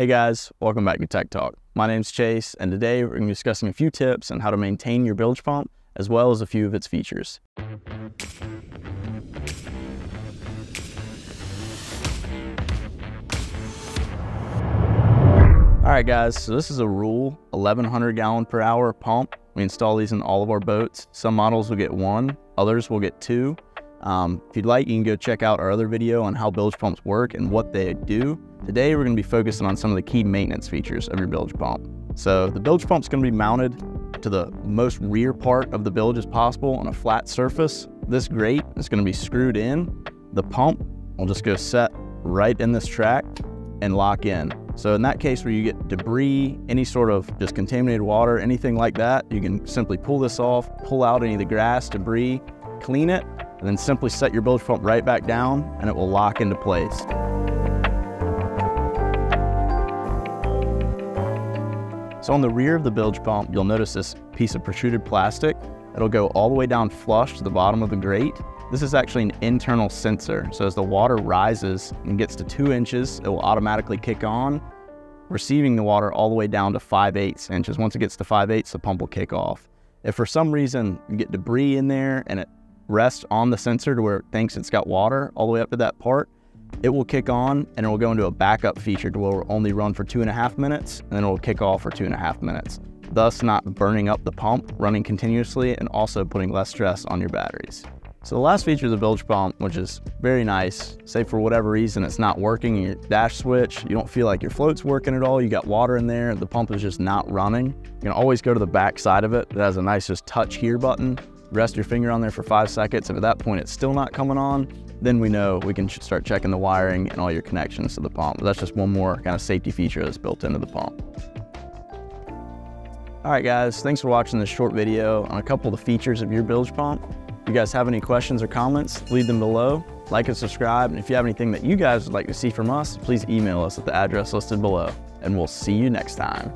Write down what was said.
Hey guys, welcome back to Tech Talk. My name's Chase, and today we're going to be discussing a few tips on how to maintain your bilge pump, as well as a few of its features. All right guys, so this is a Rule 1100 gallon per hour pump. We install these in all of our boats. Some models will get one, others will get two. Um, if you'd like, you can go check out our other video on how bilge pumps work and what they do. Today, we're gonna be focusing on some of the key maintenance features of your bilge pump. So the bilge pump's gonna be mounted to the most rear part of the bilge as possible on a flat surface. This grate is gonna be screwed in. The pump will just go set right in this track and lock in. So in that case where you get debris, any sort of just contaminated water, anything like that, you can simply pull this off, pull out any of the grass, debris, clean it, and then simply set your bilge pump right back down and it will lock into place. So on the rear of the bilge pump, you'll notice this piece of protruded plastic. It'll go all the way down flush to the bottom of the grate. This is actually an internal sensor. So as the water rises and gets to two inches, it will automatically kick on, receiving the water all the way down to 5 eighths inches. Once it gets to 5 eighths, the pump will kick off. If for some reason you get debris in there and it rest on the sensor to where it thinks it's got water all the way up to that part, it will kick on and it will go into a backup feature to where it will only run for two and a half minutes and then it will kick off for two and a half minutes, thus not burning up the pump, running continuously, and also putting less stress on your batteries. So the last feature of the bilge pump, which is very nice, say for whatever reason it's not working in your dash switch, you don't feel like your float's working at all, you got water in there, the pump is just not running, you can always go to the back side of it. It has a nice just touch here button rest your finger on there for five seconds. If at that point it's still not coming on, then we know we can start checking the wiring and all your connections to the pump. That's just one more kind of safety feature that's built into the pump. All right guys, thanks for watching this short video on a couple of the features of your bilge pump. If you guys have any questions or comments, leave them below. Like and subscribe, and if you have anything that you guys would like to see from us, please email us at the address listed below, and we'll see you next time.